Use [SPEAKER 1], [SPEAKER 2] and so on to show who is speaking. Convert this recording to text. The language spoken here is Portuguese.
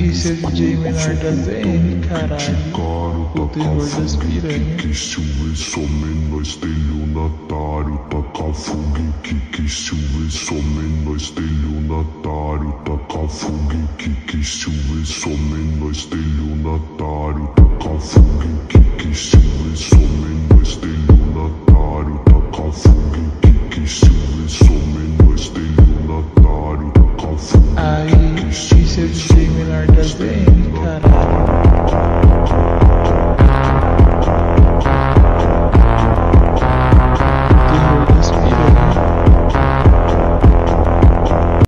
[SPEAKER 1] Isso é DJ menor da ZN, caralho. O terror das piranhas.
[SPEAKER 2] Tá que silve some, nós estelionatário. Taca tá fogo, que tá que silve some, nós estelionatário. Taca fogo, que que silve some, nós estelionatário. Taca fogo, que que silve some, nós estelionatário. Taca fogo, que que silve some, nós estelionatário. Taca fogo, que que silve كان